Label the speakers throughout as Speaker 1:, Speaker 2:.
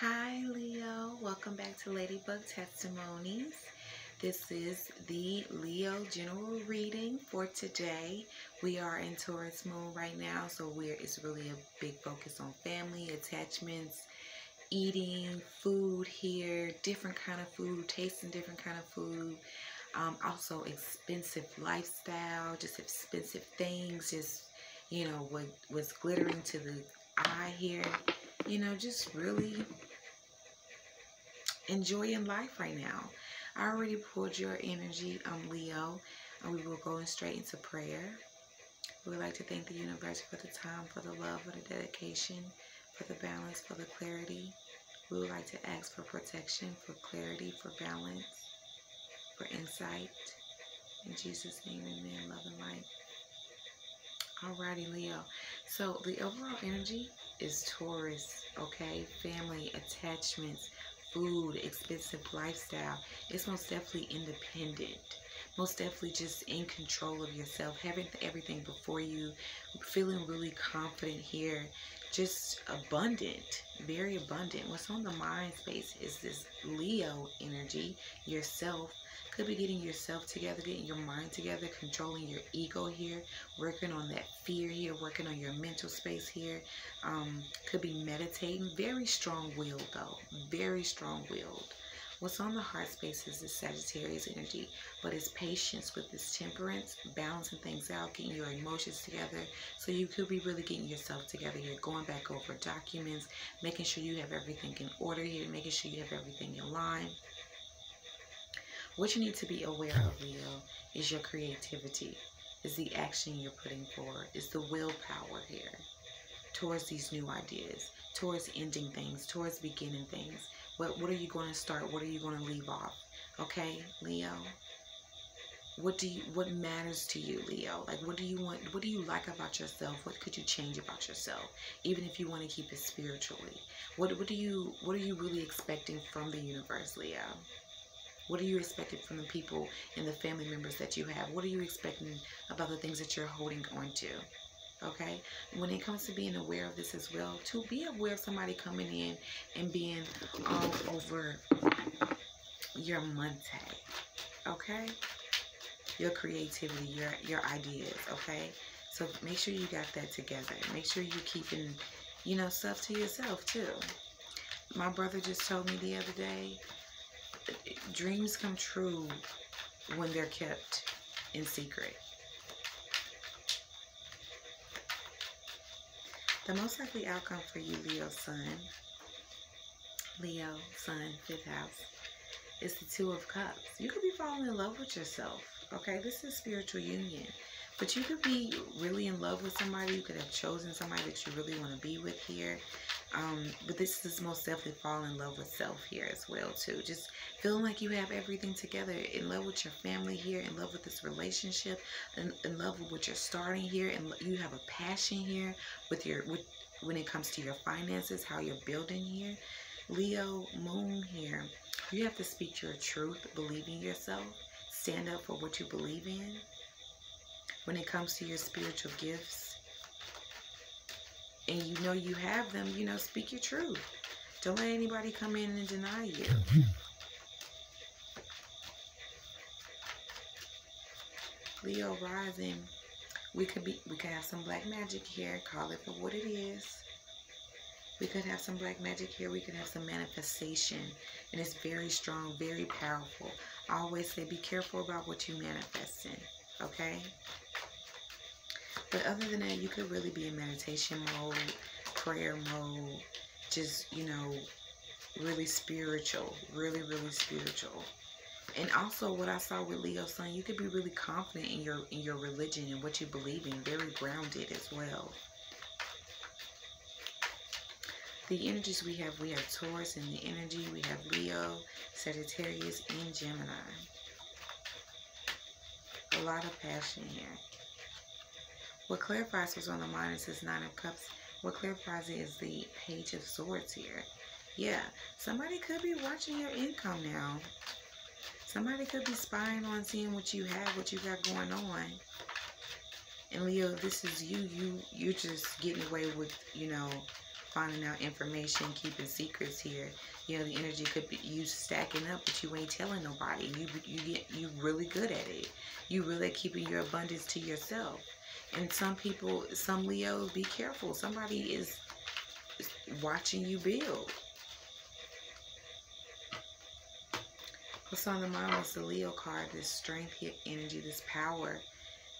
Speaker 1: Hi, Leo. Welcome back to Ladybug Testimonies. This is the Leo general reading for today. We are in Taurus moon right now, so we're it's really a big focus on family, attachments, eating, food here, different kind of food, tasting different kind of food. Um, also expensive lifestyle, just expensive things, just you know what what's glittering to the eye here. You know, just really enjoying life right now. I already pulled your energy, um, Leo, and we will go straight into prayer. We would like to thank the universe for the time, for the love, for the dedication, for the balance, for the clarity. We would like to ask for protection, for clarity, for balance, for insight. In Jesus' name, amen. Love and light. Alrighty, Leo. So the overall energy is Taurus, okay? Family, attachments, food, expensive lifestyle. It's most definitely independent. Most definitely just in control of yourself, having everything before you, feeling really confident here, just abundant, very abundant. What's on the mind space is this Leo energy, yourself, could be getting yourself together, getting your mind together, controlling your ego here, working on that fear here, working on your mental space here. Um, could be meditating. Very strong willed though. Very strong willed. What's on the heart space is the Sagittarius energy, but it's patience with this temperance, balancing things out, getting your emotions together. So you could be really getting yourself together. You're going back over documents, making sure you have everything in order here, making sure you have everything in line. What you need to be aware of, Leo, is your creativity, is the action you're putting forward, is the willpower here towards these new ideas, towards ending things, towards beginning things. What what are you going to start? What are you going to leave off? Okay, Leo. What do you what matters to you, Leo? Like what do you want what do you like about yourself? What could you change about yourself? Even if you want to keep it spiritually. What what do you what are you really expecting from the universe, Leo? What are you expecting from the people and the family members that you have? What are you expecting about the things that you're holding on to? Okay? When it comes to being aware of this as well, to be aware of somebody coming in and being all over your monte. Okay? Your creativity, your your ideas, okay? So make sure you got that together. Make sure you're keeping, you know, stuff to yourself too. My brother just told me the other day dreams come true when they're kept in secret. The most likely outcome for you, Leo Sun, Leo Sun, fifth house, is the Two of Cups. You could be falling in love with yourself. Okay, this is spiritual union. But you could be really in love with somebody. You could have chosen somebody that you really want to be with here. Um, but this is most definitely fall in love with self here as well too. Just feeling like you have everything together, in love with your family here, in love with this relationship, in, in love with what you're starting here, and you have a passion here with your with when it comes to your finances, how you're building here. Leo Moon here, you have to speak your truth, believe in yourself, stand up for what you believe in. When it comes to your spiritual gifts, and you know you have them, you know, speak your truth. Don't let anybody come in and deny you. Mm-hmm. Leo rising, we could be we could have some black magic here, call it for what it is. We could have some black magic here, we could have some manifestation. And it's very strong, very powerful. I always say be careful about what you manifest in. Okay? But other than that, you could really be in meditation mode, prayer mode, just, you know, really spiritual, really, really spiritual. And also what I saw with Leo Sun, you could be really confident in your in your religion and what you believe in, very grounded as well. The energies we have, we have Taurus in the energy, we have Leo, Sagittarius, and Gemini. A lot of passion here. What clarifies what's on the mind is this Nine of Cups. What clarifies is the Page of Swords here. Yeah, somebody could be watching your income now. Somebody could be spying on seeing what you have, what you got going on. And Leo, this is you. You you're just getting away with, you know, finding out information, keeping secrets here. You know, the energy could be you stacking up, but you ain't telling nobody. You you get you really good at it. You really keeping your abundance to yourself. And some people, some Leos, be careful. Somebody is watching you build. What's on the mind was the Leo card, this strength, here, energy, this power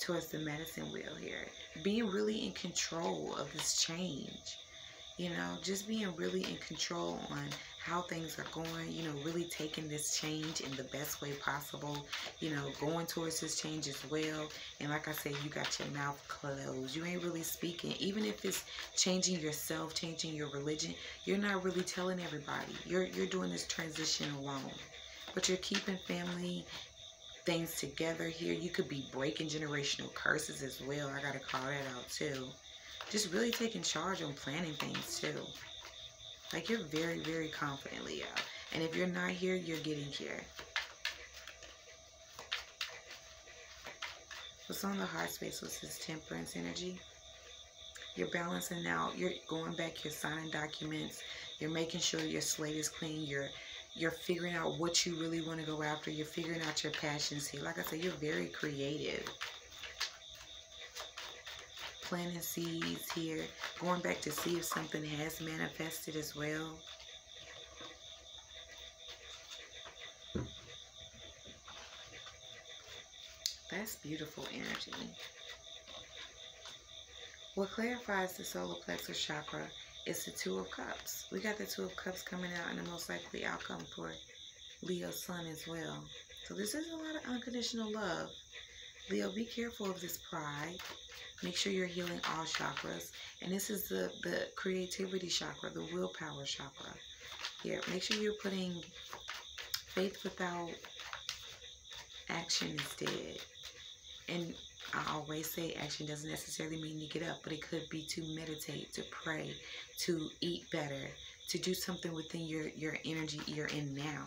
Speaker 1: towards the medicine wheel here. Being really in control of this change. You know, just being really in control on how things are going, you know, really taking this change in the best way possible, you know, going towards this change as well. And like I said, you got your mouth closed. You ain't really speaking. Even if it's changing yourself, changing your religion, you're not really telling everybody. You're you're doing this transition alone. But you're keeping family things together here. You could be breaking generational curses as well. I got to call that out too. Just really taking charge on planning things too. Like you're very, very confident, Leo. And if you're not here, you're getting here. What's on the heart space was this temperance energy. You're balancing out. You're going back. You're signing documents. You're making sure your slate is clean. You're you're figuring out what you really want to go after. You're figuring out your passions here. Like I said, you're very creative. Planting seeds here. Going back to see if something has manifested as well. That's beautiful energy. What clarifies the solar plexus chakra it's the Two of Cups. We got the Two of Cups coming out and the most likely outcome for Leo Sun as well. So this is a lot of unconditional love. Leo, be careful of this pride. Make sure you're healing all chakras. And this is the, the creativity chakra, the willpower chakra. Here, make sure you're putting faith without action is dead. And I always say action doesn't necessarily mean to get up, but it could be to meditate, to pray, to eat better, to do something within your, your energy you're in now.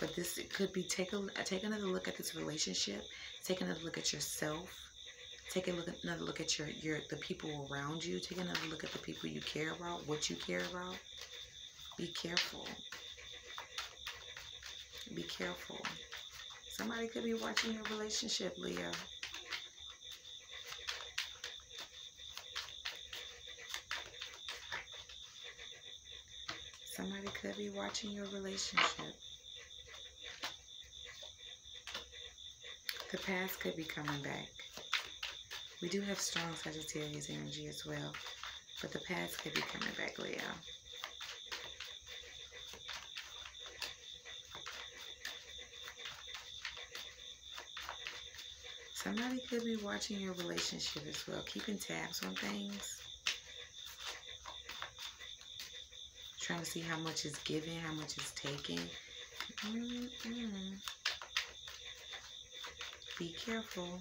Speaker 1: But this could be take a take another look at this relationship, take another look at yourself, take a look another look at your your the people around you, take another look at the people you care about, what you care about. Be careful. Be careful. Somebody could be watching your relationship, Leo. Somebody could be watching your relationship. The past could be coming back. We do have strong Sagittarius energy as well, but the past could be coming back, Leo. Somebody could be watching your relationship as well, keeping tabs on things. Trying to see how much is given, how much is taken. Mm -mm. Be careful.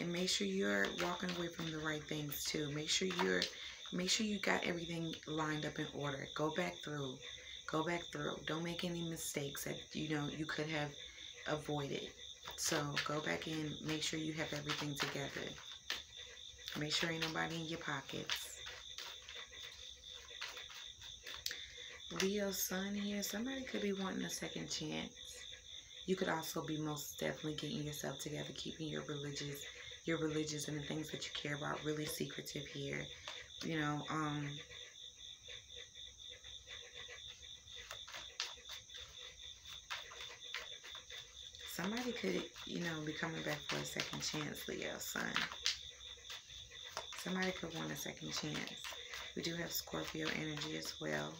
Speaker 1: And make sure you're walking away from the right things too. Make sure you're make sure you got everything lined up in order. Go back through. Go back through. Don't make any mistakes that you know you could have avoided. So go back and make sure you have everything together. Make sure ain't nobody in your pockets. Leo sun here, somebody could be wanting a second chance. You could also be most definitely getting yourself together, keeping your religious, your religions and the things that you care about really secretive here. You know, um, Somebody could, you know, be coming back for a second chance, Leo, Sun. Somebody could want a second chance. We do have Scorpio energy as well.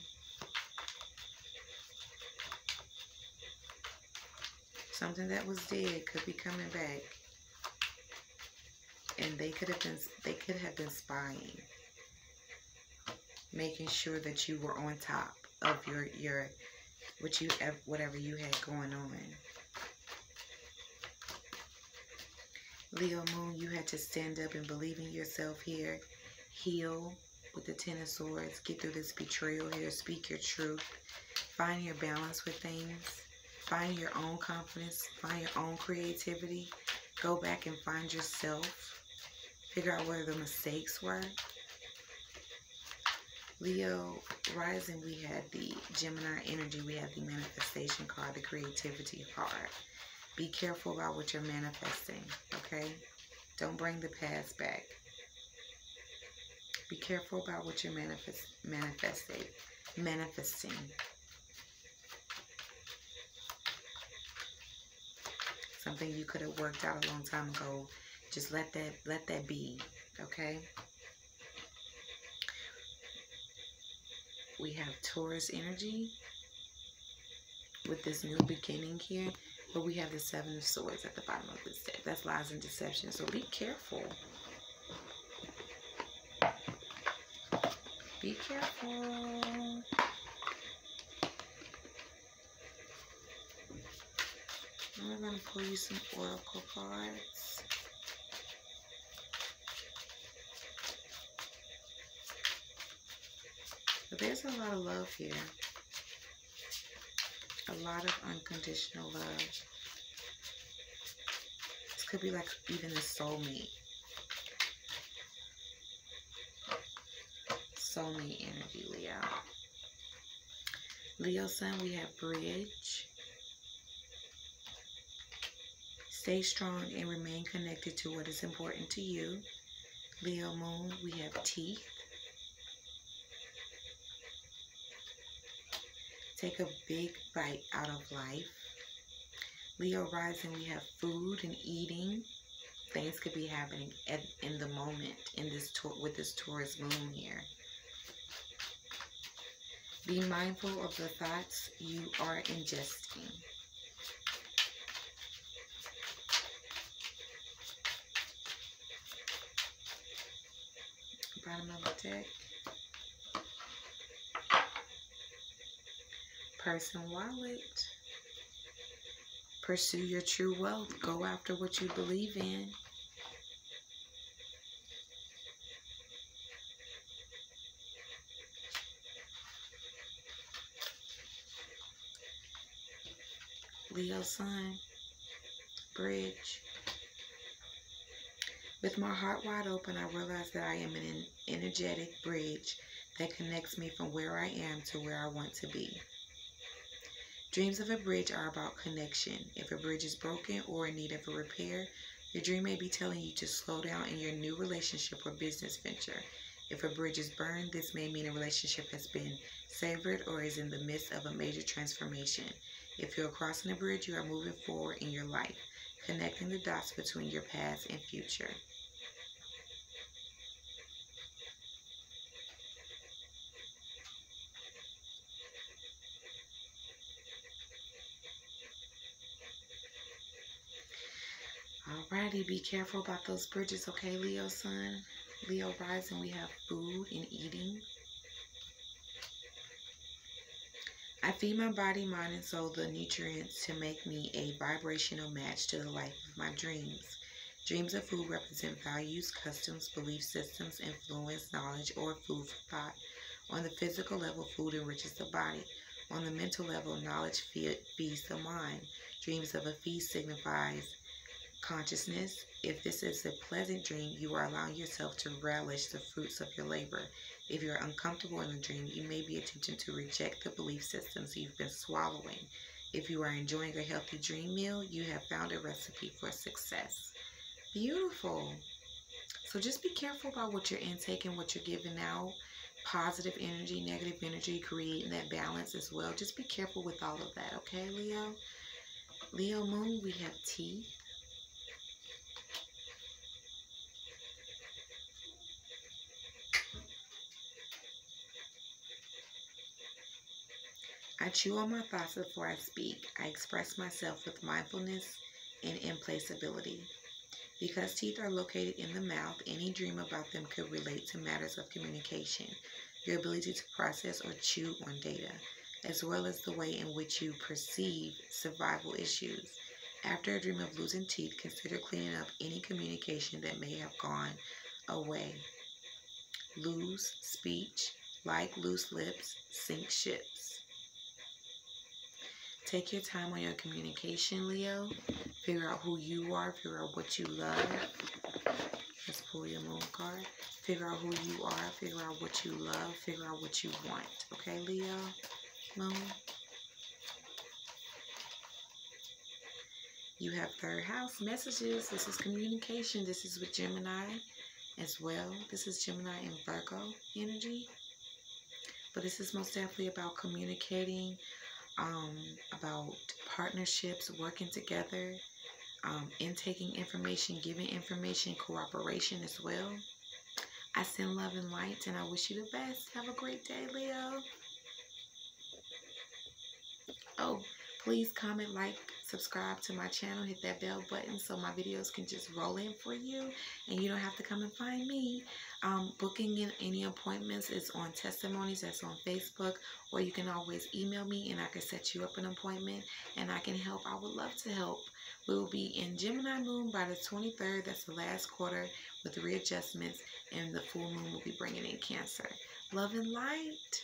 Speaker 1: Something that was dead could be coming back. And they could have been they could have been spying. Making sure that you were on top of your your what you whatever you had going on. Leo Moon, you had to stand up and believe in yourself here. Heal with the Ten of Swords. Get through this betrayal here. Speak your truth. Find your balance with things. Find your own confidence. Find your own creativity. Go back and find yourself. Figure out where the mistakes were. Leo rising, we had the Gemini energy, we had the manifestation card, the creativity card. Be careful about what you're manifesting, okay? Don't bring the past back. Be careful about what you're manifest, manifesting. Manifesting. Something you could have worked out a long time ago. Just let that let that be. Okay. We have Taurus energy with this new beginning here. But we have the Seven of Swords at the bottom of this deck. That's lies and deception. So be careful. Be careful. I'm going to pull you some oracle cards. But there's a lot of love here. A lot of unconditional love. This could be like even a soulmate. Soulmate energy, Leo. Leo Sun, we have Bridge. Stay strong and remain connected to what is important to you. Leo Moon, we have Teeth. Take a big bite out of life. Leo rising, we have food and eating. Things could be happening at, in the moment in this with this Taurus moon here. Be mindful of the thoughts you are ingesting. The deck. Person wallet. Pursue your true wealth. Go after what you believe in. Leo sign. Bridge. With my heart wide open, I realize that I am an energetic bridge that connects me from where I am to where I want to be. Dreams of a bridge are about connection. If a bridge is broken or in need of a repair, your dream may be telling you to slow down in your new relationship or business venture. If a bridge is burned, this may mean a relationship has been severed or is in the midst of a major transformation. If you're crossing a bridge, you are moving forward in your life, connecting the dots between your past and future. Alrighty, be careful about those bridges, okay, Leo sun? Leo rising, we have food and eating. I feed my body, mind, and soul the nutrients to make me a vibrational match to the life of my dreams. Dreams of food represent values, customs, belief systems, influence, knowledge, or food for thought. On the physical level, food enriches the body. On the mental level, knowledge feeds the mind. Dreams of a feast signifies consciousness. If this is a pleasant dream, you are allowing yourself to relish the fruits of your labor. If you're uncomfortable in a dream, you may be attempting to reject the belief systems you've been swallowing. If you are enjoying a healthy dream meal, you have found a recipe for success. Beautiful. So just be careful about what you're intaking, what you're giving out. Positive energy, negative energy, creating that balance as well. Just be careful with all of that, okay, Leo? Leo Moon, we have teeth. I chew on my thoughts before I speak. I express myself with mindfulness and implacability. Because teeth are located in the mouth, any dream about them could relate to matters of communication, your ability to process or chew on data, as well as the way in which you perceive survival issues. After a dream of losing teeth, consider cleaning up any communication that may have gone away. Lose speech, like loose lips, sink ships. Take your time on your communication, Leo. Figure out who you are. Figure out what you love. Let's pull your moon card. Figure out who you are. Figure out what you love. Figure out what you want. Okay, Leo? Moon? You have third house messages. This is communication. This is with Gemini as well. This is Gemini and Virgo energy. But this is most definitely about communicating, um, about partnerships, working together, um, intaking information, giving information, cooperation as well. I send love and light, and I wish you the best. Have a great day, Leo. Oh, please comment, like, subscribe to my channel, hit that bell button so my videos can just roll in for you and you don't have to come and find me. Um, booking in any appointments is on testimonies, that's on Facebook, or you can always email me and I can set you up an appointment and I can help. I would love to help. We will be in Gemini moon by the 23rd, that's the last quarter with readjustments, and the full moon will be bringing in Cancer. Love and light.